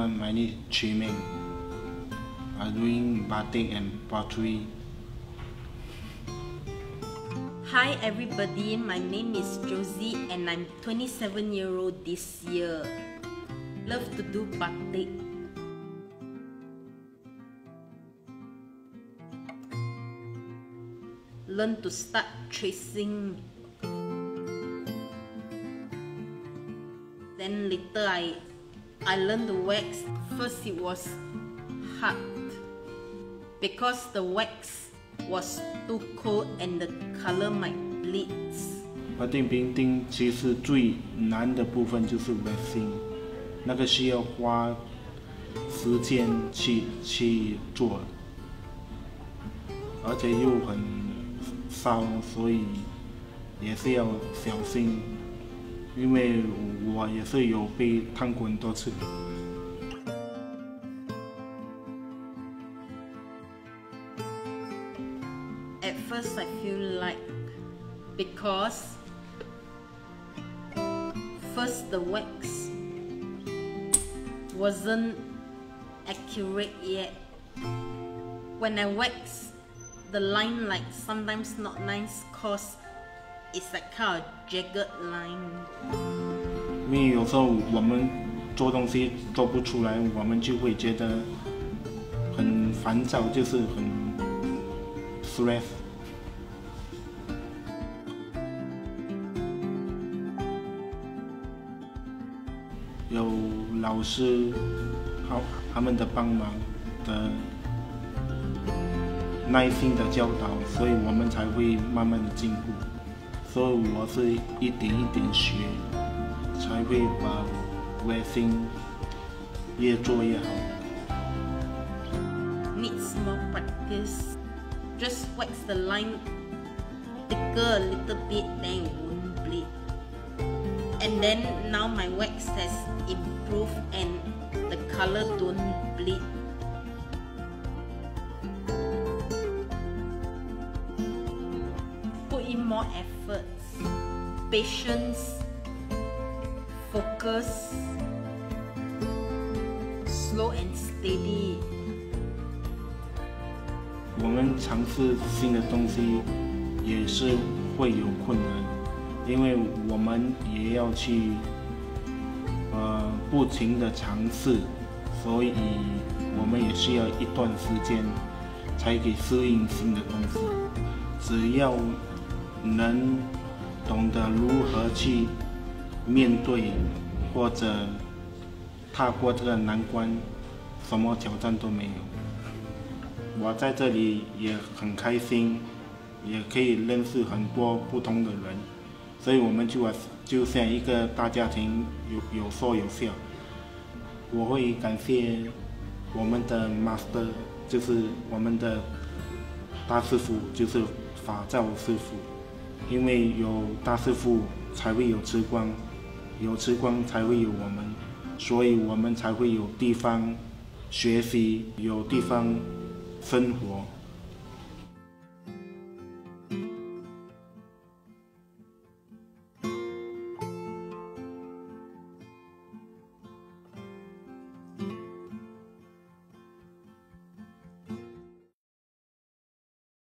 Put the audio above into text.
is Chee Meng. I'm doing batik and pottery. Hi everybody, my name is Jozie and I'm 27 year old this year. Love to do batik. Learn to start tracing. Then later I I learned the wax. First it was hard because the wax was too cold and the color might bleed. 巴定冰钉其实最难的部分就是 waxing，那个需要花时间去去做，而且又很烧，所以也是要小心， 因为我也是有被烫过很多次。At first I feel like because first the wax wasn't accurate yet. When I wax the line like sometimes not nice cause it's like kind jagged line. 因为有时候我们做东西做不出来，我们就会觉得很烦躁，就是很 stress。有老师好他们的帮忙的耐心的教导，所以我们才会慢慢的进步。所以我是一点一点学。才会把 waxing 越做越好。 Needs more practice. Just wax the line thicker a little bit, then it won't bleed. And then now my wax has improved and the color don't bleed. Put in more Efforts, patience, focus, slow and steady. 我们尝试新的东西也是会有困难，因为我们也要去呃不停的尝试，所以我们也需要一段时间才可以适应新的东西。只要能懂得如何去面对或者踏过这个难关，什么挑战都没有。我在这里也很开心，也可以认识很多不同的人，所以我们就就像一个大家庭，有有说有笑。我会感谢我们的 master，就是我们的大师傅，就是法照师傅，因为有大师傅才会有吃光，有吃光才会有我们，所以我们才会有地方学习，有地方。生活。